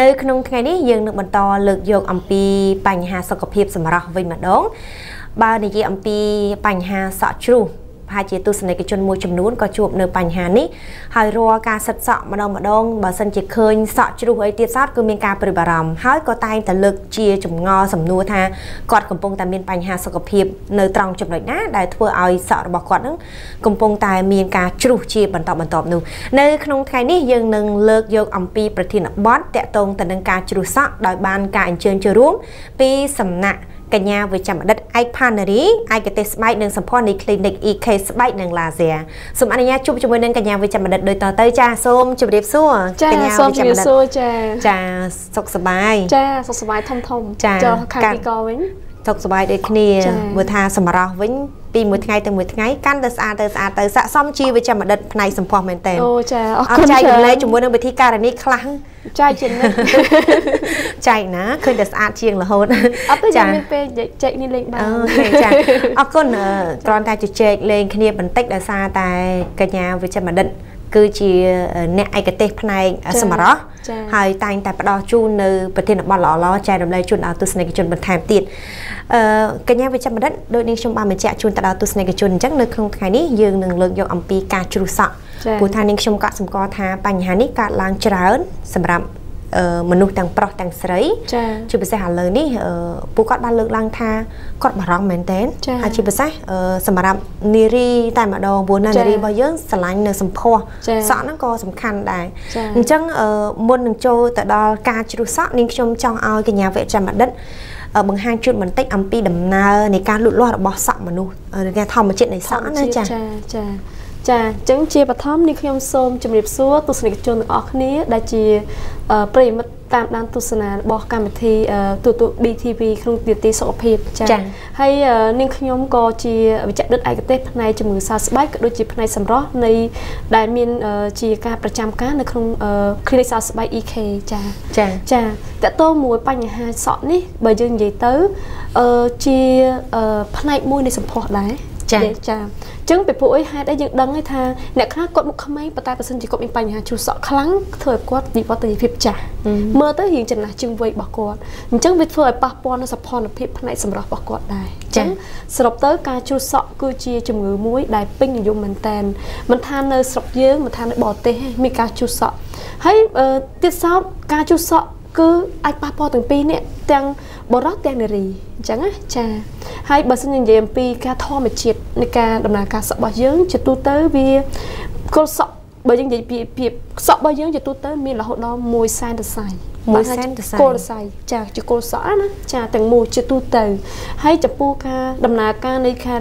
នៅក្នុងថ្ងៃនេះយើងនឹងបន្តលើកយកអំពីបញ្ហាសុខភាពសម្រស់វិញម្ដងបើនិយាយអំពីបញ្ហាសក់ជ្រុះ ប្រហែលជាទស្សនិកជនមួយចំនួនក៏ជួបនៅបញ្ហានេះហើយរាល់ការសិតសក់ម្ដងម្ដងបើសិនជាឃើញសក់ជ្រុះអីទៀតសោតគឺមានការព្រួយបារម្ភហើយក៏តែងតែលើកជាចម្ងល់សំណួរថាគាត់កំពុងតែមានបញ្ហាសុខភាពនៅត្រង់ចំណុចណាដែលធ្វើឲ្យសក់របស់គាត់នឹងកំពុងតែមានការជ្រុះជាបន្តបន្ទាប់នោះនៅក្នុងថ្ងៃនេះយើងនឹងលើកយកអំពីប្រធានបទតកតងទៅនឹងការជ្រុះសក់ដោយបានការអញ្ជើញចូលរួមពីសំណាក់ កញ្ញាវិជ្ជបណ្ឌិតឯកផានារីឯកទេសស្បែកនិងសម្ផស្សនៃ Clinic EK ស្បែកនិង Laser សូមអនុញ្ញាតជួបជាមួយនឹងកញ្ញាវិជ្ជបណ្ឌិតដូចតទៅចាសូមជម្រាបសួរកញ្ញាវិជ្ជបណ្ឌិតសួរចាចាសុខសប្បាយចាសុខសប្បាយធំធំចាខាងពីកវិញ សុខសប្បាយដូចគ្នាមើលថាសម្រាប់វិញពីមួយថ្ងៃទៅមួយថ្ងៃកាន់តែស្អាតទៅស្អាតទៅស័កសមជាវិជ្ជបណ្ឌិតផ្នែកសម្ផស្សមែនតើអូចាអរគុណចែករំលែកជាមួយនឹងវិធីការនីខ្លះចែកចំណិតចែកណាឃើញតែស្អាតជាងរហូតអត់ទេចាំមានពេលចែកនេះលេងបានអូខេចាអរគុណគ្រាន់តែជជែកលេងគ្នាបន្តិចដោយសារតែកញ្ញាវិជ្ជបណ្ឌិត គឺជាអ្នកឯកទេសផ្នែកសម្រស់ហើយតែងតែផ្ដល់ជូននៅប្រធានបទល្អៗចែករំលែកជូនដល់ទស្សនិកជនបន្ថែមទៀតអឺកញ្ញាវិជ្ជបណ្ឌិតដោយនាងខ្ញុំបានបញ្ជាក់ជូនទៅដល់ទស្សនិកជនអញ្ចឹងនៅក្នុងថ្ងៃនេះយើងនឹងលើកយកអំពីការជ្រុះសក់ព្រោះថានាងខ្ញុំក៏សម្គាល់ថាបញ្ហានេះកើតឡើងច្រើនសម្រាប់ មនុស្សទាំងប្រុសទាំងស្រីជាពិសេសឥឡូវនេះពួកគាត់បានលើកឡើងថាគាត់បារម្ភមែនទែនហើយជាពិសេសសម្រាប់នារីតែម្ដងព្រោះនារីរបស់យើងស្រឡាញ់នៅសម្ផស្សសក់ហ្នឹងក៏សំខាន់ដែរអញ្ចឹងមុននឹងចូលទៅដល់ការជ្រុះសក់នាងខ្ញុំចង់ឲ្យកញ្ញាវគ្គចាំអតីតបង្ហាញជូនបន្តិចអំពីដំណើរនៃការលូតលាស់របស់សក់មនុស្សគេធម្មជាតិនៃសក់ណាចាចាចា ចាអញ្ចឹងជាបឋមនេះខ្ញុំសូមជម្រាបសួរទស្សនិកជនទាំងអស់គ្នាដែលជាប្រិយមិត្តតាមដានទស្សនារបស់កម្មវិធីទូទូ BTV ក្នុងទីទីសុខភាពចា៎ហើយនាងខ្ញុំក៏ជាវិជ្ជដិតឯកទេសផ្នែកជំងឺសើស្បែកក៏ដូចជាផ្នែកសម្រស់នៃដែលមានជាការប្រចាំការនៅក្នុង clinic សើស្បែក EK ចា៎ចា៎ចា៎តើតើមួយបញ្ហាសក់នេះបើយើងនិយាយទៅជាផ្នែកមួយនៃសម្ផស្សដែរ ចាចាអញ្ចឹងពីពួកអីហេតុអីយើងដឹងឯថាអ្នកខ្លះគាត់មុខក្មេងប៉ុន្តែបើសិនជាគាត់មានបញ្ហាជ្រុះសក់ខ្លាំងធ្វើឲ្យគាត់វិវត្តនីភាពចាស់មើលទៅរៀងចំណាស់ជាងវ័យរបស់គាត់អញ្ចឹងវាធ្វើឲ្យប៉ះពាល់នៅសភនភាពផ្នែកសម្រស់របស់គាត់ដែរអញ្ចឹងសរុបទៅការជ្រុះសក់គឺជាជំងឺមួយដែលពេញនិយមមែនតែនមិនថានៅស្រុកយើងមិនថានៅបរទេសមានការជ្រុះសក់ហើយទៀតសោតការជ្រុះសក់គឺអាចប៉ះពាល់ទាំងពីរនេះទាំង បរោះទាំងនារីអញ្ចឹងណាចាហើយបើសិននិយាយអំពីការធម្មជាតិនៃការដំណើរការសក់របស់យើងជាទូទៅវាគល់សក់ បើយើងនិយាយពីពីសក់របស់យើងជាទូទៅមានរហូតដល់1សែនទៅសៃមួយសែនទៅសៃគល់សៃចាជាគល់សក់ណាចាទាំងមូលជាទូទៅហើយចំពោះការដំណើរការនៃការ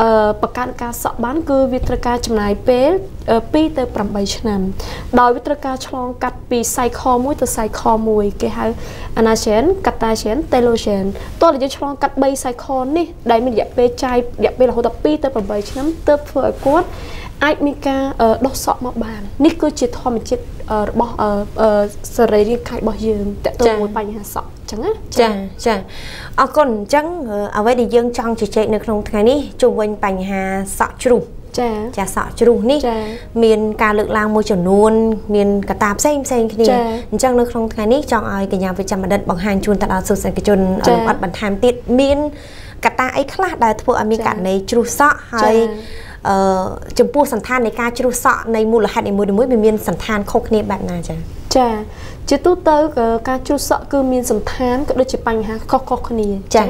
អឺបង្កើតការសក់បាន គឺវាត្រូវការចំណាយពេល2ទៅ8ឆ្នាំដោយវាត្រូវការឆ្លងកាត់ពី cycle មួយទៅ cycle មួយគេហៅ anagen catagen telogen តើយើងឆ្លងកាត់3 cycle នេះដែលមានរយៈពេលចាយរយៈពេលរហូតដល់2ទៅ8ឆ្នាំទើបធ្វើឲ្យគាត់ អាចមានការដុសសក់មកបាននេះគឺជាធម្មជាតិរបស់សរីរាង្គកាយរបស់យើងតើតើមួយបញ្ហាសក់អញ្ចឹងណាចាចាអរគុណអញ្ចឹងអ្វីដែលយើងចង់ជជែកនៅក្នុងថ្ងៃនេះជុំវិញបញ្ហាសក់ជ្រុះចាចាសក់ជ្រុះនេះមានការលើកឡើងមួយចំនួន មានកត្តាផ្សេងផ្សេងគ្នាអញ្ចឹងនៅក្នុងថ្ងៃនេះចង់ឲ្យកញ្ញាវិជ្ជបណ្ឌិតបង្ហាញជូនទៅដល់ទស្សនិកជនលម្អិតបន្ថែមទៀតមានកត្តាអីខ្លះដែលធ្វើឲ្យមានករណីជ្រុះសក់ហើយ អឺចំពោះសន្តាននៃការជ្រុះសក់នៃមូលហេតុនីមួយៗវាមានសន្តានខុសគ្នាបែបណាចា៎ចាជាទូទៅការជ្រុះសក់គឺមានសន្តានក៏ដូចជាបញ្ហាខុសៗគ្នាចា៎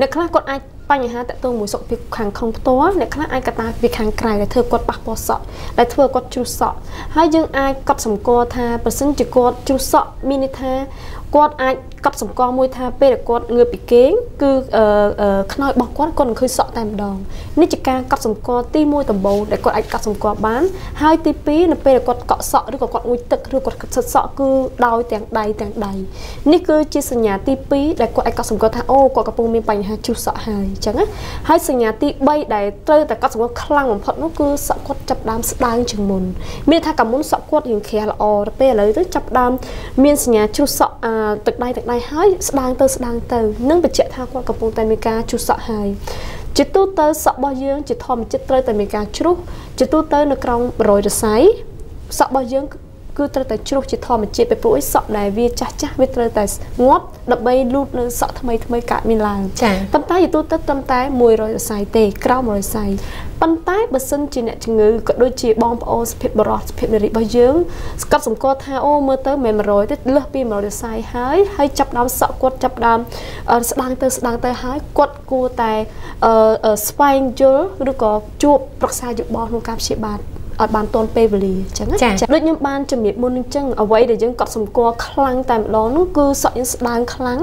អ្នកខ្លះគាត់អាចបញ្ហាតកតងមួយសុខភាពខាងក្នុងផ្ទាល់អ្នកខ្លះអាចកតាពីខាងក្រៅដែលធ្វើគាត់ប៉ះពាល់សក់ដែលធ្វើគាត់ជ្រុះសក់ហើយយើងអាចកត់សម្គាល់ថាប្រសិនជាគាត់ជ្រុះសក់មានន័យថា គាត់អាចកត់សម្គាល់មួយថាពេលដែលគាត់ងើបពីគេងគឺខ្នើយរបស់គាត់គាត់នឹងឃើញសក់តែម្ដងនេះជាការកត់សម្គាល់ទី1ដំបូងដែលគាត់អាចកត់សម្គាល់បាន ហើយទី2នៅពេលដែលគាត់កក់សក់ឬក៏គាត់ងូតទឹកឬគាត់សិតសក់គឺដោយទាំងដៃទាំងដៃនេះគឺជាសញ្ញាទី2ដែលគាត់អាចកត់សម្គាល់ថាអូគាត់កំពុងមានបញ្ហាជ្រុះសក់ហើយអញ្ចឹងណាហើយសញ្ញាទី3ដែលត្រូវតែកត់សម្គាល់ខ្លាំងបំផុតនោះគឺសក់គាត់ចាប់ដើមស្ដើងជាងមុនមានថាកាលមុនសក់គាត់រៀងក្រាស់ល្អទៅពេលឥឡូវទៅចាប់ដើមមានសញ្ញាជ្រុះសក់ទឹកដៃទឹកដៃហើយស្ដាងទៅស្ដាងទៅនឹងបញ្ជាក់ថាគាត់កំពុងតែមានការជុះសក់ហើយជាទូទៅសក់របស់យើងជាធម្មជាតិត្រូវតែមានការជ្រុះជាទូទៅនៅក្រោម100រស័យសក់របស់យើង គឺត្រូវតែជ្រុះជាធម្មជាតិពីព្រោះអីសក់ដែលវាចាស់ចាស់វាត្រូវតែងាប់ដើម្បីលូតនៅសក់ថ្មីថ្មីកើតមានឡើងប៉ុន្តែយទូទៅត្រឹមតែ100សរសៃទេក្រោម100សរសៃប៉ុន្តែបើសិនជាអ្នកជំងឺក៏ដូចជាបងប្អូនសុភាពបរោះសុភាពនារីរបស់យើងស្កាត់សម្គាល់ថាអូមើលទៅមិន100ទេលើសពី100សរសៃហើយហើយចាប់ដើមសក់គាត់ចាប់ដើមស្ដាងទៅស្ដាងទៅហើយគាត់គួរតែស្វែងយល់ឬក៏ជួបប្រឹក្សាយោបល់ក្នុងការព្យាបាល ឲ្យបានទាន់ពេលវេលាអញ្ចឹងណាដូចខ្ញុំបានជំរាបមុនអញ្ចឹងអ្វីដែលយើងកត់សម្គាល់ខ្លាំងតែម្ដងនោះគឺសក់យើងស្ដាងខ្លាំង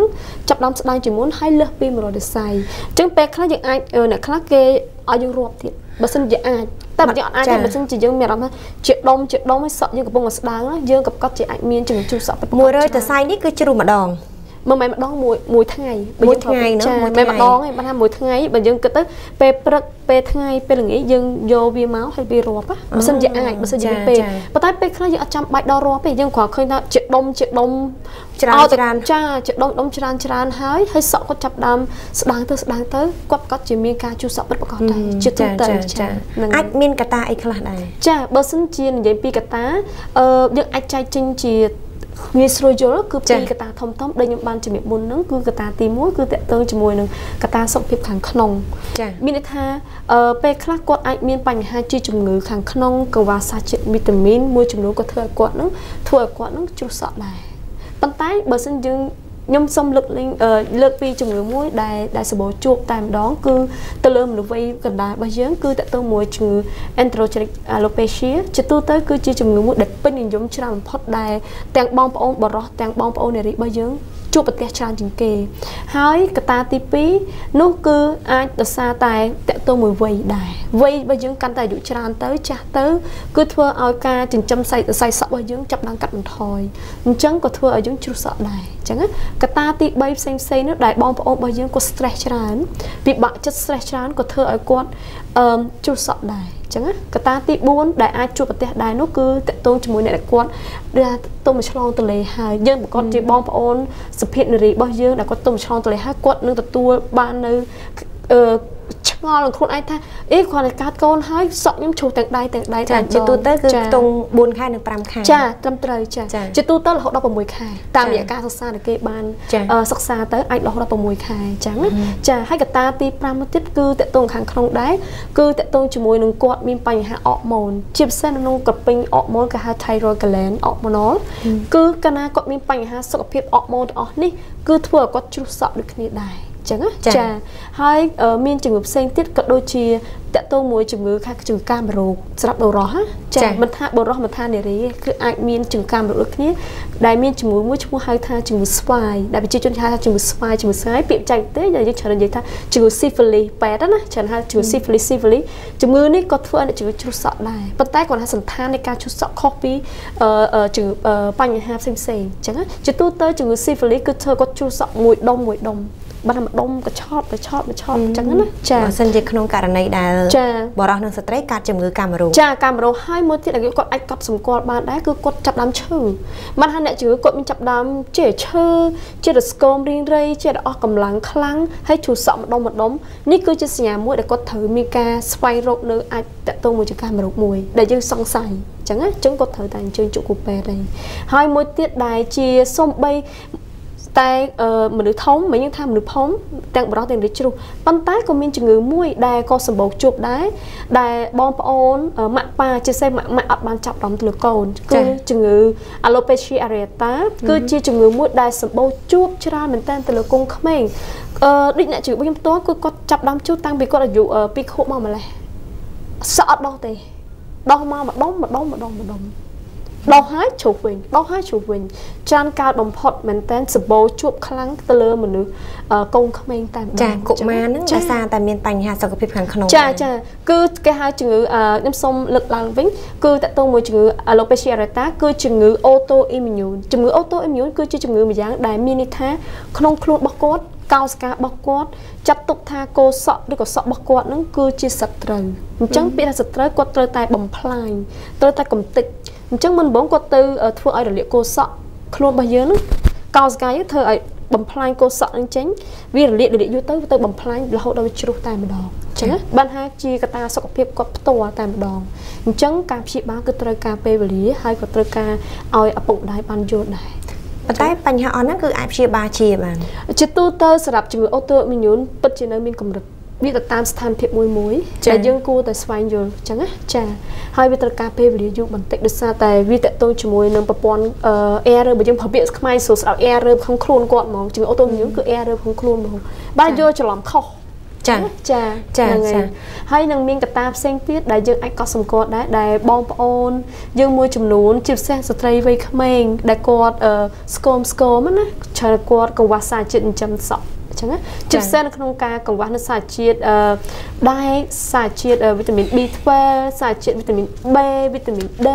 ចាប់ដើមស្ដាងជាងមុនហើយលើសពី100ដេសៃអញ្ចឹងពេលខ្លះយើងអាចអ្នកខ្លះគេឲ្យយើងរាប់ទៀតបើសិនជាអាចតែបើយើងអត់អាចទេបើសិនជាយើងមានអារម្មណ៍ថាជាដុំជាដុំឲ្យសក់យើងកំពុងតែស្ដាងយើងក៏កត់ជាអាចមានជំងឺជ្រុះសក់100ដេសៃនេះគឺជ្រុះម្ដង មិនមែនម្ដងមួយមួយថ្ងៃបើយើងថ្ងៃហ្នឹងមិនមែនម្ដងទេបើថាមួយថ្ងៃបើយើងគិតទៅពេលព្រឹកពេលថ្ងៃពេលល្ងាចយើងយកវាមកហើយវារាប់បើសិនជាអាចបើសិនជាពេលប៉ុន្តែពេលខ្លះយើងអត់ចាំបាច់ដល់រាប់ទេយើងគ្រាន់ឃើញថាជាដុំជាដុំច្រើនច្រើនចាជាដុំដុំច្រើនច្រើនហើយហើយសក់គាត់ចាប់ដើមស្ដាងទៅស្ដាងទៅគាត់ប្រកាសជាមានការជួសសក់ពិតប្រាកដដែរជាទូទៅចាអាចមានកតាអីខ្លះដែរចាបើសិនជានិយាយពីកតាអឺយើងអាចចែកចេញជា ងាយស្រួលយល់គឺពីរកត្តាធំធំដែលខ្ញុំបានជំរាបមុនហ្នឹងគឺកត្តាទី1គឺតកតងជាមួយនឹងកត្តាសុខភាពខាងក្នុងចា៎មានន័យថាអឺពេលខ្លះគាត់អាចមានបញ្ហាជាជំងឺខាងក្នុងកង្វះសារជាតិវីតាមីនមួយចំនួនក៏ធ្វើឲ្យគាត់ហ្នឹងធ្វើឲ្យគាត់ហ្នឹងជ្រុះសក់ដែរប៉ុន្តែបើសិនយើង ខ្ញុំសូមលើកលែងលើកពីជំងឺមួយដែលដែលសបោជួបតែម្ដង គឺទៅលើមនុស្សវ័យកណ្ដាលរបស់យើងគឺតកតទៅមួយជំងឺ androgenic alopecia ជាទូទៅគឺជាជំងឺមួយដែលពេញនិយមច្រើនបំផុតដែលទាំងបងប្អូនបរោះទាំងបងប្អូននារីរបស់យើងជួបប្រទេសច្រើនជាងគេ ហើយកត្តាទី2នោះគឺអាចដោយសារតែតកតមួយវ័យដែរវ័យរបស់យើងកាន់តែអាយុច្រើនទៅចាស់ទៅ គឺធ្វើឲ្យការចិញ្ចឹមសាច់សៃសក់របស់យើងចាប់ដើមកាត់បន្ថយអញ្ចឹងក៏ធ្វើឲ្យយើងជ្រុះសក់ដែរអញ្ចឹងកត្តាទី3ផ្សេងផ្សេងនោះដែលបងប្អូនរបស់យើងគាត់ stress ច្រើនពិបាកចិត្ត stress ច្រើនក៏ធ្វើឲ្យគាត់អឺជ្រុះសក់ដែរចឹងណាកត្តាទី4ដែលអាចជួបប្រទេសដែរនោះគឺតកតងជាមួយអ្នកដែលគាត់ដែលទុំឆ្លងទលេហើយយើងប្រកាសជាបងប្អូនសុភិតនារីរបស់យើងដែលគាត់ទុំឆ្លងទលេហើយគាត់នឹងទទួលបាននៅអឺ ឆ្ងល់នឹងខ្លួនឯងថាអេគ្រាន់តែកាត់កូនហើយសក់ខ្ញុំជ្រុះទាំងដៃទាំងដៃទាំងជាទូទៅគឺខ្ទង់4ខែនិង5ខែចាត្រឹមត្រូវចាជាទូទៅរហូតដល់6ខែតាមរយៈការសិក្សាដែលគេបានសិក្សាទៅអាចរហូតដល់6ខែអញ្ចឹងចាហើយកត្តាទី5មកទៀតគឺតកតងខាងក្នុងដែរគឺតកតងជាមួយនឹងគាត់មានបញ្ហាអរម៉ូនជាពិសេសនៅក្នុងក្រពេញអរម៉ូនគេហៅ thyroid gland hormonal គឺកាលណាគាត់មានបញ្ហាសុខភាពអរម៉ូនទាំងអស់នេះគឺធ្វើឲ្យគាត់ជ្រុះសក់ដូចគ្នាដែរ ចឹងណាចាហើយមានជំងឺផ្សេងទៀតក៏ដូចជាតកតងមួយជំងឺខាជំងឺកាមរោគស្រាប់បរោះចាមិនថាបរោះមិនថានារីគឺអាចមានជំងឺកាមរោគដូចគ្នាដែលមានជំងឺមួយឈ្មោះហៅថាជំងឺស្វាយដែលប្រជាជនហៅថាជំងឺស្វាយជំងឺស្វាយពាក្យបច្ចេកទេសដែលយើងច្រើននិយាយថាជំងឺ syphilis ប៉ែតណាច្រើនហៅជំងឺ syphilis syphilis ជំងឺនេះក៏ធ្វើឲ្យជំងឺជ្រុះសក់ដែរប៉ុន្តែគាត់ថាសន្តាននៃការជ្រុះសក់ខុសពីជំងឺបញ្ហាផ្សេងផ្សេងអញ្ចឹងជាទូទៅជំងឺ syphilis គឺធ្វើគាត់ជ្រុះសក់មួយដុំមួយដុំ បាត់តែម្ដុំកឆប់កឆប់កឆប់អញ្ចឹងណាចាបើសិនជាក្នុងករណីដែលបរិះនិងស្ត្រីកើតជំងឺកាមរោគចាកាមរោគហើយមួយទៀតគាត់អាចកត់សម្គាល់បានដែរគឺគាត់ចាប់ដើមឈឺមិនថាអ្នកជំងឺគាត់មានចាប់ដើមជាឈឺជារស្គមរីងរៃជាអស់កម្លាំងខ្លាំងហើយឈឺសក់ម្ដុំម្ដុំនេះគឺជាសញ្ញាមួយដែលគាត់ត្រូវមានការស្វែងរកនៅអាចតកតងមួយជាកាមរោគមួយដែលយើងសង្ស័យចឹងណាចឹងគាត់ត្រូវតែអញ្ជើញជក់គូពេទ្យដែរហើយមួយទៀតដែលជាសំបី តែមនុស្សធំមិនយើងថាមនុស្សធំទាំងបរិសុទ្ធទាំងរាជជ្រុះប៉ុន្តែក៏មានជំងឺមួយដែលក៏សម្បូរជួបដែរដែលបងប្អូនម៉ាក់ប៉ាជាពិសេសម៉ាក់ម៉ាក់អត់បានចាប់ដំទៅលើកូនគឺជំងឺ alopecia areata គឺជាជំងឺមួយដែលសម្បូរជួបច្រើនមែនទែនទៅលើកូនក្មេងអឺដូចអ្នកជំងឺខ្ញុំផ្ទាល់គឺគាត់ចាប់ដំជួបតាំងពីគាត់អាយុ2ខួបមកម្លេះសក់អត់ដោះទេដោះមកម្ដុំម្ដុំម្ដុំម្ដុំ ដោះហើយជ្រុះវិញដោះហើយជ្រុះវិញច្រើនកើតបំផុតមែនតើសបោជួបខ្លាំងទៅលើមនុស្សកូនក្មេងតែម្ដងចាកុមារហ្នឹងដោយសារតែមានបញ្ហាសុខភាពខាងក្នុងចាចាគឺគេហៅជំងឺខ្ញុំសូមលើកឡើងវិញគឺតកតងមួយជំងឺ alopecia areata គឺជំងឺ autoimmune ជំងឺ autoimmune គឺជាជំងឺមួយយ៉ាងដែលមានន័យថាក្នុងខ្លួនរបស់គាត់កោសិការបស់គាត់ចាត់ទុកថាកោសក់ឬក៏សក់របស់គាត់នឹងគឺជាសត្រូវអញ្ចឹងពាក្យថាសត្រូវគាត់ត្រូវតែបំផ្លាញត្រូវតែកំទេច អញ្ចឹងមុនដំបូងគាត់ទៅធ្វើឲ្យរលាកកោសក់ខ្លួនរបស់យើងនោះកោសិកាយើងធ្វើឲ្យបំផ្លាញកោសក់នឹងចេញវារលាករលាកយូរទៅទៅបំផ្លាញរហូតដល់វាជ្រុះតែម្ដងចឹងណាបានថាជាកត្តាសុខភាពគាត់ផ្ទាល់តែម្ដងអញ្ចឹងការព្យាបាលគឺត្រូវការពេលវេលាហើយក៏ត្រូវការឲ្យឪពុកម្ដាយបានយល់ដែរប៉ុន្តែបញ្ហាអស់ហ្នឹងគឺអាចព្យាបាលជាបានជាទូទៅសម្រាប់ជំងឺអូតូមីញ៉ូនពិតជានៅមានកម្រិត វាទៅតាមស្ថានភាពមួយមួយដែលយើងគួរតែស្វែងយល់អញ្ចឹងណាចាហើយវាត្រូវការពេលវេលាយូរបន្តិចដោយសារតែវាតកតងជាមួយនឹងប្រព័ន្ធអឺ air ឬបើយើងប្រើពាក្យខ្មែរសួរស្ដាប់ air រើក្នុងខ្លួនគាត់ហ្មងជំងឺអូតូមីញ៉ូនគឺ air រើក្នុងខ្លួនហ្មងបាទយល់ច្រឡំខុសចាចាចាចាហើយនឹងមានកត្តាផ្សេងទៀតដែលយើងអាចកត់សម្គាល់ដែរដែលបងប្អូន យើងមួយចំនួនជាពិសេសស្ត្រីវ័យក្មេងដែលគាត់ស្គមស្គមណាច្រើនគាត់កង្វះសារជាតិចិញ្ចឹមសក់ ចឹងណាជាពិសេសនៅក្នុងការកង្វះនៅសារជាតិអឺដែកសារជាតិវីតាមីន B12 សារជាតិវីតាមីន B វីតាមីន D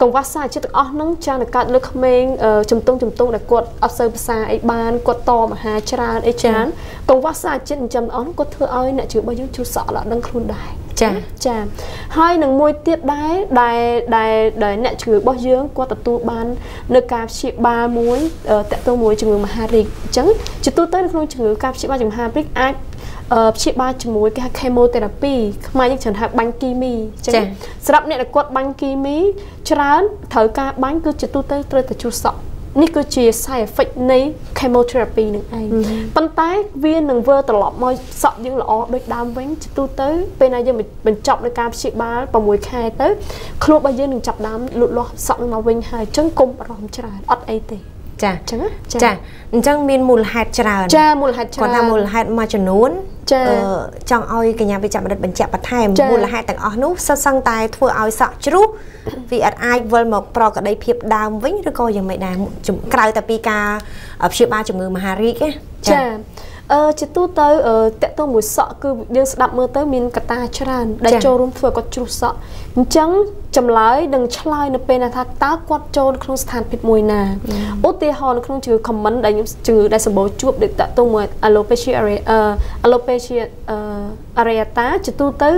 កង្វះសារជាតិទាំងអស់ហ្នឹងចានកើតលើក្មេងជំទង់ជំទង់ដែលគាត់អត់សូវភាសាអីបានគាត់តមហាច្រើនអីច្រើនកង្វះសារជាតិចិញ្ចឹមទាំងអស់ហ្នឹងគាត់ធ្វើឲ្យអ្នកជឿរបស់យើងជួសសក់ដល់ដឹងខ្លួនដែរ ចាចាហើយនឹងមួយទៀតដែរដែលដែលដែលអ្នកជំងឺរបស់យើងគាត់ទទួលបាននៅការព្យាបាលមួយតកតមួយជំងឺមហារីកអញ្ចឹងជាទូទៅនៅក្នុងជំងឺការព្យាបាលជំងឺមហារីកអាចព្យាបាលជាមួយគេហៅ chemotherapy ខ្មែរយើងច្រើនហៅបាញ់គីមីអញ្ចឹងសម្រាប់អ្នកដែលគាត់បាញ់គីមីច្រើនត្រូវការបាញ់គឺជាទូទៅត្រូវតែជួសសក់ នេះគឺជា side effect នៃ chemotherapy នឹងឯងប៉ុន្តែវានឹងធ្វើត្រឡប់មកសក់យើងល្អដូចដើមវិញជាទូទៅពេលណាយើងបញ្ចប់នៅការព្យាបាល6ខែទៅខ្លួនរបស់យើងនឹងចាប់ដើមលូតលាស់សក់នឹងមកវិញហើយអញ្ចឹងកុំបារម្ភច្រើនអត់អីទេចាអញ្ចឹងចាអញ្ចឹងមានមូលហេតុច្រើនចាមូលហេតុច្រើនគាត់ថាមូលហេតុមួយចំនួន ចាចង់ឲ្យកញ្ញាវិជ្ជបណ្ឌិតបញ្ជាក់បន្ថែមមូលហេតុទាំងអស់នោះសិតសឹងតែធ្វើឲ្យសក់ជ្រុះវាអត់អាចវិលមកប្រកក្តីភាពដើមវិញឬក៏យ៉ាងម៉េចដែរក្រៅតែពីការព្យាបាលជំងឺមហារីកចា អឺជាទូទៅតកតមួយសក់គឺយើងស្ដាប់មើលទៅមានកត្តាច្រើនដែលចូលរួមធ្វើគាត់ជ្រុះសក់អញ្ចឹងចម្លើយនឹងឆ្លើយនៅពេលណាថាតើគាត់ចូលក្នុងស្ថានភាពមួយណាឧទាហរណ៍នៅក្នុងជំងឺ common ដែលខ្ញុំជំងឺដែលសម្បូរជួបដូចតកតមួយ alopecia alopecia areata ជាទូទៅ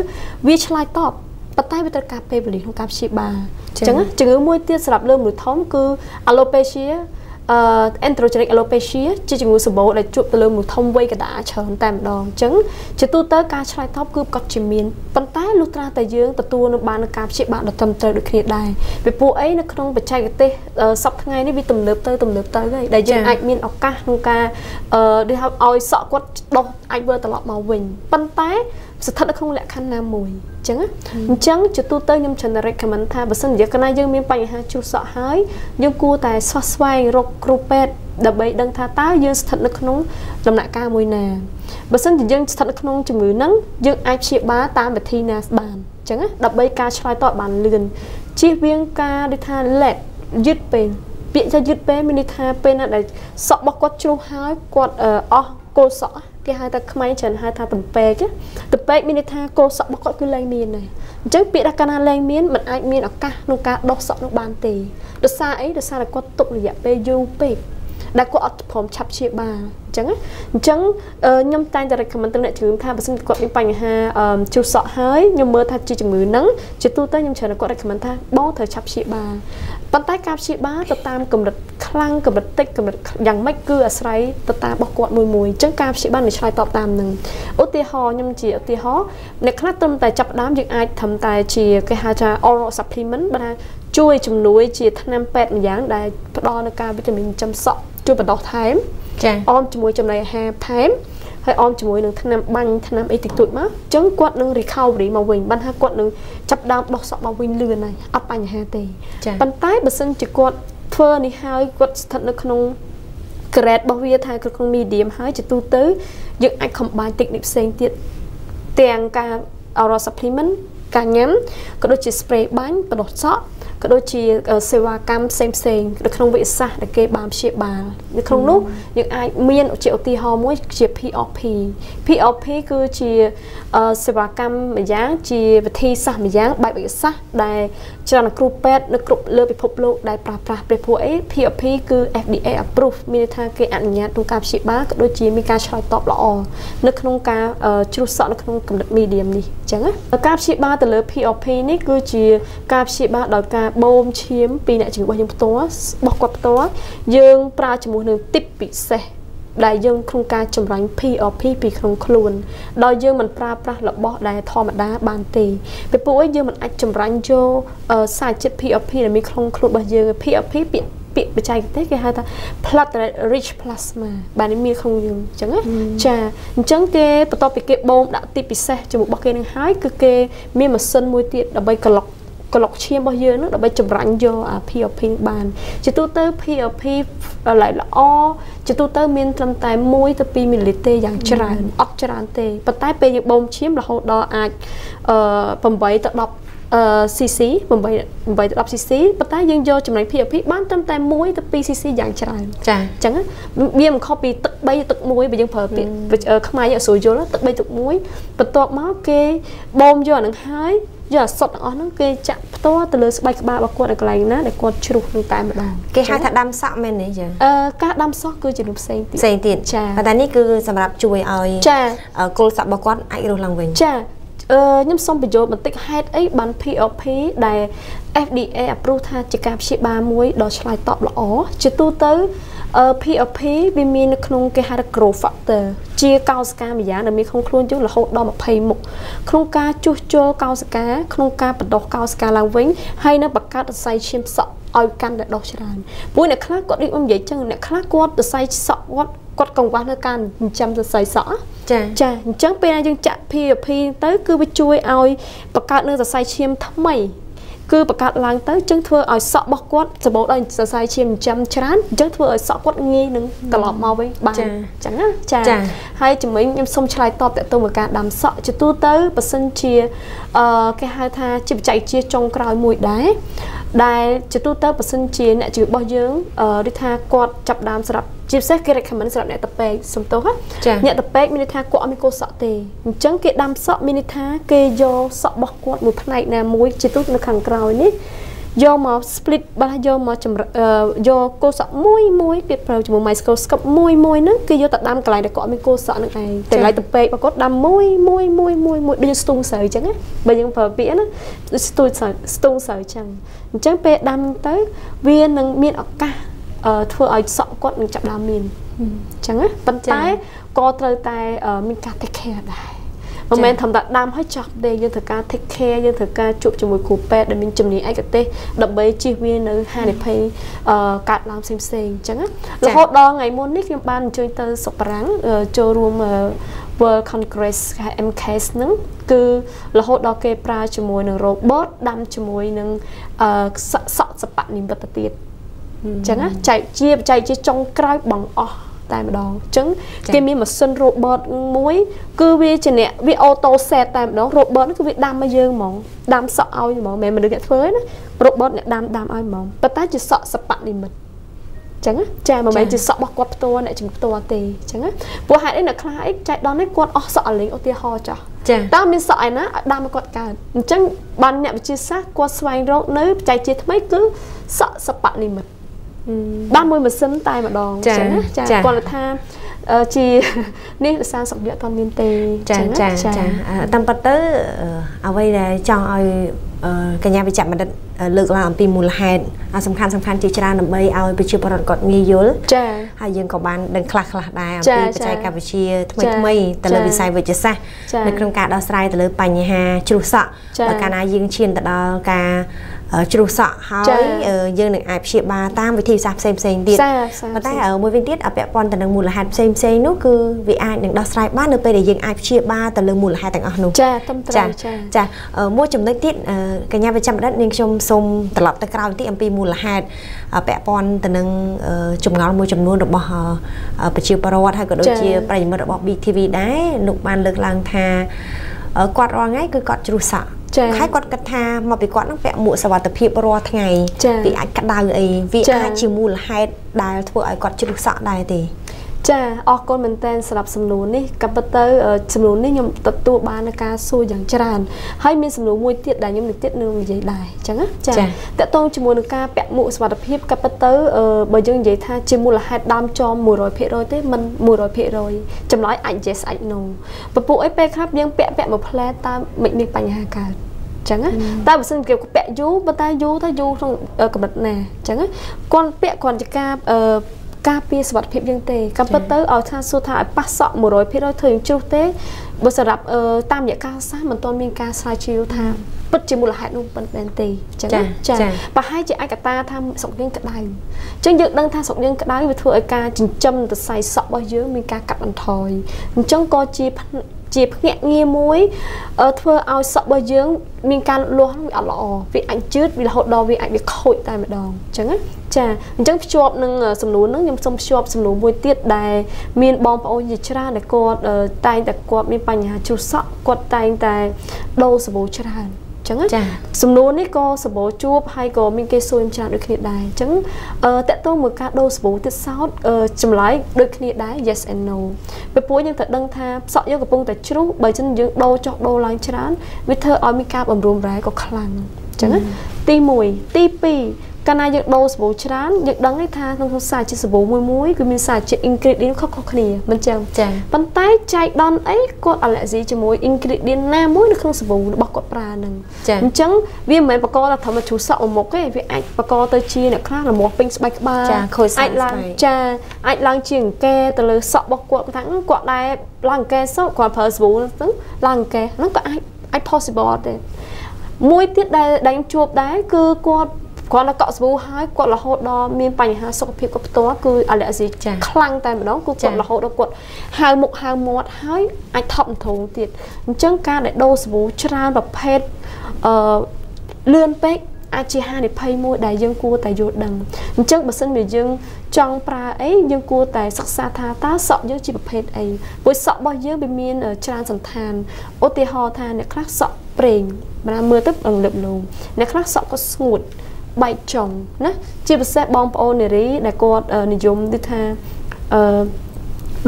វាឆ្លើយតបប៉ុន្តែវាត្រូវការពេលវេលាក្នុងការព្យាបាលអញ្ចឹងជំងឺមួយទៀតសម្រាប់លើមនុស្សធំគឺ alopecia អឺ androgenic alopecia ជាជំងឺសម្បូរដែលជួបទៅលើមនុស្សធំវ័យកណ្ដាលច្រើនតែម្ដងអញ្ចឹងជាទូទៅការឆ្លើយតបគឺប្រកបជាមានប៉ុន្តែលុះត្រាតែយើងទទួលនៅបាននឹងការព្យាបាលដ៏ត្រឹមត្រូវដូចគ្នាដែរពីព្រោះអីនៅក្នុងបច្ចេកទេសសពថ្ងៃនេះវាទំនើបទៅទំនើបទៅហើយដែលយើងអាចមានឱកាសក្នុងការអឺដូចឲ្យសក់គាត់ដោះអាចធ្វើត្រឡប់មកវិញប៉ុន្តែ ស្ថិតនៅក្នុងលក្ខខណ្ឌណាមួយអញ្ចឹងអញ្ចឹងជាទូទៅខ្ញុំច្រើន recommend ថាបើសិនជាកណាយើងមានបញ្ហាជ្រុះសក់ហើយយើងគួរតែស្វះស្វែងរកគ្រូពេទ្យដើម្បីដឹងថាតើយើងស្ថិតនៅក្នុងដំណាក់កាលមួយណាបើសិនជាយើងស្ថិតនៅក្នុងជំងឺហ្នឹងយើងអាចព្យាបាលតាមវិធីណាបានអញ្ចឹងដើម្បីការឆ្លើយតបបានលឿនជៀសវាងការដូចថា let យឺតពេលពាក្យថាយឺតពេលមានន័យថាពេលណាដែលសក់របស់គាត់ជ្រុះហើយគាត់អស់គោលសក់ គេហៅថាខ្មែរច្រើនហៅថាតំពេកតំពេកមានន័យថាគោលសក់របស់គាត់គឺលែងមានដែរអញ្ចឹងពាក្យថាកាលណាលែងមានมันអាចមានឱកាសក្នុងការដោះសក់នោះបានទេដោយសារអីដោយសារតែគាត់ទុករយៈពេលយូរពេកដែលគាត់អត់ព្រមឆាប់ព្យាបាលអញ្ចឹងអញ្ចឹងខ្ញុំតែងតែ recommend ទៅអ្នកជំងឺថាបើសិនគាត់មានបញ្ហាជ្រុះសក់ហើយខ្ញុំមើលថាជាជំងឺហ្នឹងជាទូទៅខ្ញុំច្រើនគាត់ recommend ថាបងត្រូវឆាប់ព្យាបាល ប៉ុន្តែការព្យាបាលទៅតាមកម្រិតខ្លាំងកម្រិតតិចកម្រិតយ៉ាងម៉េចគឺអាស្រ័យទៅតាមរបស់គាត់មួយមួយអញ្ចឹងការព្យាបាលនឹងឆ្លើយតបតាមនឹងឧទាហរណ៍ខ្ញុំជាឧទាហរណ៍អ្នកខ្លះត្រឹមតែចាប់ដើមយើងអាចធ្វើតែជាគេហៅថា oral supplement បើថាជួយជំនួយជាថ្នាំពេទ្យម្យ៉ាងដែលផ្ដល់នូវការវីតាមីនចិញ្ចឹមសក់ជួយបណ្ដោះថែមចា៎អមជាមួយចំណីអាហារថែម ហើយអមជាមួយនឹងថ្នាំបាញ់ថ្នាំអីតិចតួចមកអញ្ចឹងគាត់នឹង recovery មកវិញបានថាគាត់នឹងចាប់ដើមដោះសក់មកវិញលឿនហើយអត់បញ្ហាទេប៉ុន្តែបើសិនជាគាត់ធ្វើនេះហើយគាត់ស្ថិតនៅក្នុង grade របស់វាថាគ្រប់ក្នុង medium ហើយជាទូទៅយើងអាច combine technique ផ្សេងទៀតទាំងការ oral supplement ការញ៉ាំក៏ដូចជា spray បាញ់បដោះសក់ ក៏ដូចជាសេវាកម្មផ្សេងផ្សេងនៅក្នុងវិសាស្ត្រដែលគេបានព្យាបាលនៅក្នុងនោះយើងអាចមានជាឧទាហរណ៍មួយជា PRP PRP គឺជាសេវាកម្មម្យ៉ាង ជាវិធីសាស្ត្រម្យ៉ាងបែបវិសាស្ត្រដែលច្រើនគ្រូពេទ្យនៅគ្រប់លើពិភពលោកដែលប្រើប្រាស់ព្រះព្រោះអី PRP គឺ FDA approve មានន័យថាគេអនុញ្ញាតក្នុងការព្យាបាលក៏ដូចជាមានការឆ្លើយតបល្អនៅក្នុងការជ្រុះសក់នៅក្នុងកម្រិត medium នេះអញ្ចឹងការព្យាបាលទៅលើ PRP នេះគឺជាការព្យាបាលដោយការបូមឈាមពីអ្នកជំងឺរបស់យើងផ្ទាល់របស់គាត់ផ្ទាល់យើងប្រើជាមួយនឹងទីបពិសេសដែលយើងក្នុងការចម្រាញ់ PRP ពីក្នុងខ្លួនដោយយើងមិនប្រើប្រាស់របស់ដែលធម្មតាបានទេពីព្រោះយើងមិនអាចចម្រាញ់យកសារជាតិ PRP ដែលមានក្នុងខ្លួនរបស់យើង PRP ពាក្យពាក្យបច្ចេកទេសគេហៅថា platelet rich plasma បាទនេះមានក្នុងយើងអញ្ចឹងណាចាអញ្ចឹងគេបន្ទាប់ពីគេបូមដាក់ទីពិសេសជាមួយរបស់គេនឹងហើយគឺគេមានម៉ាស៊ីនមួយទៀតដើម្បីក្លុក ក្លុកឈាមរបស់យើងនឹងដើម្បីចម្រាញ់យកអា PRP បានជាទូទៅ PRP ឡៃល្អជាទូទៅមានត្រឹមតែ1ទៅ2មីលីលីត្រទេយ៉ាងច្រើនអត់ច្រើនទេប៉ុន្តែពេលយើងបូមឈាមរហូតដល់អាចអឺ8ទៅ10អឺ cc 8 8ទៅ10 cc ប៉ុន្តែយើងយកចំណី PRP បានត្រឹមតែ1ទៅ2 cc យ៉ាងច្រើនចាអញ្ចឹងវាមិនខុសពីទឹក3ទឹក1បើយើងប្រើពាក្យខ្មែរយើងអត់ស្រួលយល់ទឹក3ទឹក1បន្ទាប់មកគេបូមយកអានឹងហើយ យកអាសុតទាំងអស់ហ្នឹងគេចាក់ផ្ទាល់ទៅលើស្បែកក្បាលរបស់គាត់នៅកន្លែងណាដែលគាត់ជ្រុះនឹងតែម្ដងគេហៅថាដាំសក់មែនទេចាអឺការដាំសក់គឺជារូបផ្សេងទៀតផ្សេងទៀតចាប៉ុន្តែនេះគឺសម្រាប់ជួយឲ្យចាគល់សក់របស់គាត់អាចរស់ឡើងវិញចាអឺខ្ញុំសូមបញ្យល់បន្តិចហេតុអីបាន POP ដែល FDA approve ថាជាការព្យាបាលមួយដ៏ឆ្លើយតបល្អជាទូទៅ POP វាមាននៅក្នុងគេហៅថា growth factor ជាកោសិកាម្យ៉ាងដែលមានក្នុងខ្លួនយើងរហូតដល់20មុខក្នុងការជួសជុលកោសិកាក្នុងការបណ្ដុះកោសិកាឡើងវិញហើយនៅបង្កើតសរសៃឈាមសក់ឲ្យកាន់តែដុះច្រើនព្រោះអ្នកខ្លះគាត់ដូចខ្ញុំនិយាយចឹងអ្នកខ្លះគាត់សរសៃសក់គាត់គាត់កង្វះនៅការចិញ្ចឹមសរសៃសក់ចាចាអញ្ចឹងពេលណាយើងចាក់ PRP ទៅគឺវាជួយឲ្យបង្កើតនៅសរសៃឈាមថ្មី គឺបង្កើតឡើងទៅចឹងធ្វើឲ្យសក់របស់គាត់សម្បូរដោយសរសៃឈាមចិញ្ចឹមច្រើនចឹងធ្វើឲ្យសក់គាត់ងាយនឹងត្រឡប់មកវិញបានចឹងណាចាហើយជំនាញខ្ញុំសូមឆ្លើយតបតទៅនឹងការដាំសក់ជាទូទៅបើសិនជាអឺគេហៅថាជាបច្ចេកជាចុងក្រោយមួយដែរ ដែលជាទូទៅបើសិនជាអ្នកជំងឺរបស់យើងអឺដូចថាគាត់ចាប់ដើមសម្រាប់ជាពិសេសគេ recommend សម្រាប់អ្នកតពេកសំទោសអ្នកតពេកមានន័យថាគាត់អត់មានកោសក់ទេអញ្ចឹងគេដាំសក់មានន័យថាគេយកសក់របស់គាត់មួយផ្នែកណាមួយជាទូនៅខាងក្រោយនេះ យកមក split បាទយកមកចម្យកគោសក់មួយមួយគេប្រើជាមួយ microscope មួយមួយហ្នឹងគេយកទៅដាំកន្លែងដែលគាត់មានគោសក់ហ្នឹងឯងតែឡៃទៅពេករបស់គាត់ដាំមួយមួយមួយមួយមួយដូចស្ទូងស្រូវអញ្ចឹងណាបើយើងប្រើពាក្យណាដូចស្ទូងស្រូវស្ទូងស្រូវអញ្ចឹងអញ្ចឹងពេលដាំទៅវានឹងមានឱកាសធ្វើឲ្យសក់គាត់នឹងចាប់ដើមមានអញ្ចឹងណាប៉ុន្តែក៏ត្រូវតែមានការ take care ដែរ មិនមែនធម្មតាដាំហើយចោះទេយើងត្រូវការ take care យើងត្រូវការជួបជាមួយគ្រូពេទ្យដែលមានជំនាញឯកទេសដើម្បីជៀសវាងនៅហានិភ័យកើតឡើងផ្សេងផ្សេងអញ្ចឹងរហូតដល់ថ្ងៃមុននេះខ្ញុំបានអញ្ជើញទៅសុកប្រាំងចូលរួម World Congress MCAS ហ្នឹងគឺរហូតដល់គេប្រើជាមួយនឹង robot ដាំជាមួយនឹងសក់សបនិមិត្តទៀតអញ្ចឹងណាចែកជាបច្ចេកជាចុងក្រោយបងអស់ តែម្ដងអញ្ចឹងគេមានម៉ាស៊ីន robot មួយ គឺវាជាអ្នកវា auto set តែម្ដង robot គឺវាដាំមកយើងហ្មងដាំសក់ឲ្យហ្មងមិនមែនមនុស្សអ្នកធ្វើទេណា robot អ្នកដាំដាំឲ្យហ្មងប៉ុន្តែជាសក់សបនិមិត្តចឹងចាមិនមែនជាសក់របស់គាត់ផ្ទាល់អ្នកជំផ្ទាល់ទេចឹងព្រោះហេតុអីអ្នកខ្លះអីចែកដល់នេះគាត់អស់សក់អលេងឧទាហរណ៍ចាស់ចាតើមានសក់ឯណាឲ្យដាំឲ្យគាត់កើតអញ្ចឹងបានអ្នកវិទ្យាសាស្ត្រគាត់ស្វែងរកនៅបច្ចេកទេសថ្មីគឺសក់សបនិមិត្ត បានមួយម៉ាស៊ីនតែម្ដងចា៎ចាគាត់ថាជានេះរសារសុខភាពអត់មានទេចាចាចាតាមពិតទៅអ្វីដែលចង់ឲ្យកញ្ញាវិជ្ជបណ្ឌិតលើកឡើងអំពីមូលហេតុសំខាន់សំខាន់ជាច្រើនដើម្បីឲ្យប្រជាពលរដ្ឋគាត់ងាយយល់ចាហើយយើងក៏បានដឹងខ្លះខ្លះដែរអំពីបច្ចេកវិទ្យាថ្មីថ្មីទៅលើវិស័យវិទ្យាសាស្ត្រនៅក្នុងការដោះស្រាយទៅលើបញ្ហាជ្រុះសក់បើកាលណាយើងឈានទៅដល់ការ ជ្រុះសក់ហើយយើងនឹងអាចព្យាបាលតាមវិធីសាស្ត្រផ្សេងផ្សេងទៀតប៉ុន្តែមួយវិញទៀតពាក់ព័ន្ធទៅនឹងមូលហេតុផ្សេងផ្សេងនោះគឺវាអាចនឹងដោះស្រាយបាននៅពេលដែលយើងអាចព្យាបាលទៅលើមូលហេតុទាំងអស់នោះចាត្រឹមត្រូវចាចាមួយចំណុចទៀតកញ្ញាវិជ្ជបណ្ឌិតនាងខ្ញុំសូមត្រឡប់ទៅក្រោយបន្តិចអំពីមូលហេតុពាក់ព័ន្ធទៅនឹងចម្ងល់មួយចំនួនរបស់ប្រជាពលរដ្ឋហើយក៏ដូចជាប្រិយមិត្តរបស់ BTV ដែរលោកបានលើកឡើងថា គាត់រាល់ថ្ងៃគឺគាត់ជ្រុះសក់ហើយគាត់គិតថាមកពីគាត់នឹងពាក់មួកសវត្ថភាពរាល់ថ្ងៃវាអាចក្តៅអីវាអាចជាមូលហេតុដែលធ្វើឲ្យគាត់ជ្រុះសក់ដែរទេ ចាអរគុណមែនតើសម្រាប់សំណួរនេះក៏ប៉ុន្តែសំណួរនេះខ្ញុំទទួលបានការសួរយ៉ាងច្រើនហើយមានសំណួរមួយទៀតដែលខ្ញុំនឹងទៀតនឹងនិយាយដែរអញ្ចឹងណាចាតកតងជាមួយនឹងការពាក់មួកសុវត្ថិភាពក៏ប៉ុន្តែបើយើងនិយាយថាជាមូលហេតុដើមចំ100%ទេមិន100%ចម្លើយអាច yes អាច no ពពួកអីពេលខ្លះយើងពាក់ពាក់មួយផ្លែតើមិនមានបញ្ហាកើតចឹងណាតែបើសិនគេពាក់យូរប៉ុន្តែយូរទៅយូរក្នុងកម្រិតណាចឹងណាគាត់ពាក់គ្រាន់ជាការអឺ ការពារសុខភាពយើងទេក៏ពិតទៅឲ្យថាសួរថាឲ្យប៉ះសក់100%ធ្វើយើងជ្រុះទេបើសម្រាប់តាមរយៈការសាស្ត្រមិនទាន់មានការស្រាវជ្រាវថាពិតជាមូលហេតុនោះប៉ុណ្ណែនទេអញ្ចឹងចាប្រហែលជាអាចកតាថាស្រុកយើងក្តៅអញ្ចឹងយើងដឹងថាស្រុកយើងក្តៅវាធ្វើឲ្យការចិញ្ចឹមសរសៃសក់របស់យើងមានការកាត់បន្ថយអញ្ចឹងក៏ជា ជាភ្នាក់ងារមួយធ្វើឲ្យសក់របស់យើង មានការលូតលាស់វាអត់ល្អវាអាចជឿតវារហូតដល់វាអាចវាខូចតែម្ដងអញ្ចឹងណាចាអញ្ចឹងភ្ជាប់នឹងសំណួរហ្នឹងខ្ញុំសូមភ្ជាប់សំណួរមួយទៀតដែលមានបងប្អូនជាច្រើនដែលគាត់តែងតែគាត់មានបញ្ហាជ្រុះសក់គាត់តែងតែដូរសាប៊ូច្រើន ចឹងណាសំណួរនេះក៏សម្បូរជួបហើយក៏មានគេសួរច្រើនដូចគ្នាដែរអញ្ចឹងអឺតកតងមួយការដូរសាប៊ូទឹកសោតចម្លើយដូចគ្នាដែរ yes and no ពេលពួកយើងត្រូវដឹងថាសក់យើងកំពុងតែជ្រុះបើមិនយើងដូរចុះដូរឡើងច្រើនវាធ្វើឲ្យមានការបំរុងរ៉ែក៏ខ្លាំងអញ្ចឹងណាទី1ទី2 កាលណាយើងដូរសាប៊ូច្រើនយើងដឹងថាក្នុងសារជាតិសាប៊ូមួយមួយគឺមានសារជាតិ ingredient ខុសៗគ្នាមិនចឹងចា៎ប៉ុន្តែចៃដន្យអីគាត់ allergy ជាមួយ ingredient ណាមួយនៅក្នុងសាប៊ូរបស់គាត់ប្រើហ្នឹងអញ្ចឹងវាមិនមែនបកកថាធម្មជូរសក់មួយមុខទេវាអាចបកកទៅជាអ្នកខ្លះរមាស់ពេញស្បែកក្បាលចាខូចអាចឡើងចាអាចឡើងជាអង្គែទៅលើសក់របស់គាត់ថាគាត់ដែរឡើងអង្គែសក់គាត់ប្រើសាប៊ូហ្នឹងឡើងអង្គែហ្នឹងក៏អាចអាច possible ដែរមួយទៀតដែលដែលជួបដែរគឺគាត់ គាត់នៅកក់ស្បូហើយគាត់រហូតដល់មានបញ្ហាសុខភាពគាត់ផ្ទាល់គឺ allergy ខ្លាំងតែម្ដងគឺគាត់រហូតដល់គាត់ហាវមុខហាវមាត់ហើយអាចថប់ធងទៀតអញ្ចឹងការដែលដូរស្បូច្រើនប្រភេទអឺលឿនពេកអាចជាហានិភ័យមួយដែលយើងគួរតែយល់ដឹងអញ្ចឹងបើសិនជាយើងចង់ប្រើអីយើងគួរតែសិក្សាថាតើសក់យើងជាប្រភេទអីព្រោះសក់របស់យើងវាមានច្រើនសន្តានឧទាហរណ៍ថាអ្នកខ្លះសក់ប្រេងបាទមើលទៅអងលឹបលោអ្នកខ្លះសក់ក៏ស្ងួត បែកចុងណាជាពិសេសបងប្អូននារីដែលគាត់និយមទីថាអឺ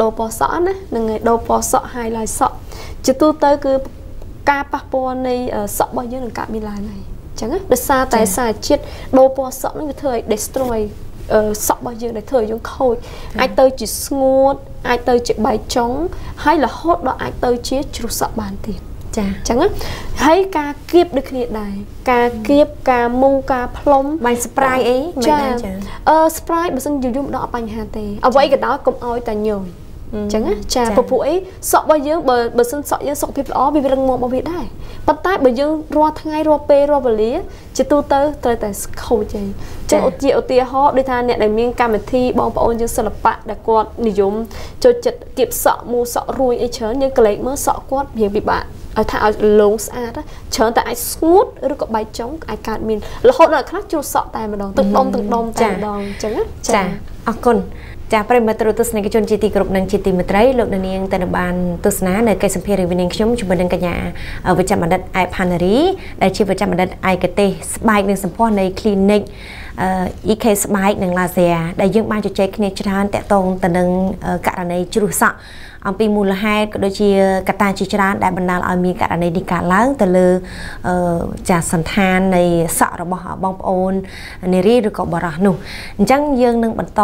ដូរពណ៌សក់ណានឹងឯដូរពណ៌សក់ highlight សក់ជាទូទៅគឺការប៉ះពាល់នៃសក់របស់យើងនឹងកើតមានឡើងហើយអញ្ចឹងណាដោយសារតែសារជាតិដូរពណ៌សក់នឹងវាធ្វើឲ្យ destroy សក់របស់យើងដែលធ្វើឲ្យយើងខូចអាចទៅជាស្ងួតអាចទៅជាបែកចុងហើយរហូតដល់អាចទៅជាជ្រុះសក់បានទៀត ចាអញ្ចឹងហើយការគៀបដូចគ្នាដែរការគៀបការមូការផ្លុំបាញ់ spray អីមិនដែរចាអឺ spray បើសិនយូរយូរម្ដងអត់បញ្ហាទេអ្វីក៏ដោយកុំឲ្យតែញយអញ្ចឹងចាពពួកអីសក់របស់យើងបើបើសិនសក់យើងសុខភាពល្អវារឹងមាំរបស់វាដែរប៉ុន្តែបើយើងរាល់ថ្ងៃរាល់ពេលរាល់វេលាជាទូទៅត្រូវតែខូចឯងចឹងឧទាឧទាហរណ៍ដូចថាអ្នកដែលមានកម្មវិធីបងប្អូនយើងសិល្បៈដែលគាត់និយមចូលចិត្តគៀបសក់មូសក់រួយអីច្រើនយើងកលេចមើលសក់គាត់វាពិបាក ឲ្យថាឲ្យលងស្អាតច្រើនតែអាចស្ងួតឬក៏បែកចុងអាចកើតមានរហូតដល់ខ្លះជួសសក់តែម្ដងទឹកដុំទឹកដុំតែម្ដងអញ្ចឹងចាអរគុណចាប្រិមត្តទស្សនិកជនជាទីគោរពនិងជាទីមេត្រីលោកនាងតែបានទស្សនានៅកិច្ចសម្ភារវិនិច្ឆ័យខ្ញុំជាមួយនឹងកញ្ញាវិជ្ជបណ្ឌិតអែផាណារីដែលជាវិជ្ជបណ្ឌិតឯកទេសស្បែកនិងសម្ផស្សនៃ clinic EK ស្បែកនិង Laser ដែលយើងបានជជែកគ្នាច្រើនតាក់ទងទៅនឹងករណីជ្រុះសក់ អំពីមូលហេតុក៏ដូចជាកត្តាជាច្រើនដែលបណ្ដាលឲ្យមានករណីនេះកើតឡើងទៅលើចាសន្តាននៃសក់របស់បងប្អូននារីឬក៏បរោះនោះអញ្ចឹងយើងនឹងបន្ត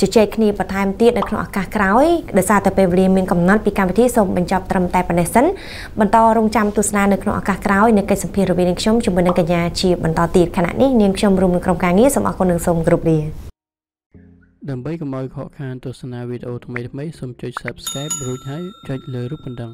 ជជែកគ្នាបន្ថែមទៀតនៅក្នុងឱកាសក្រោយដោយសារតែពេលវេលាមានកំណត់ពីកម្មវិធីសូមបញ្ចប់ត្រឹមតែប៉ុណ្ណេះសិនបន្តរងចាំទស្សនានៅក្នុងឱកាសក្រោយនៅកិច្ចសម្ភាររវាងខ្ញុំជាមួយនឹងកញ្ញាជាបន្តទៀតខណៈនេះនាងខ្ញុំរួមនឹងក្រុមការងារសូមអរគុណនិងសូមគោរពលា ដើម្បីកុំឲ្យខកខានទស្សនាវីដេអូថ្មីៗសូមចុច Subscribe រួចហើយចុចលើរូបកណ្ដឹង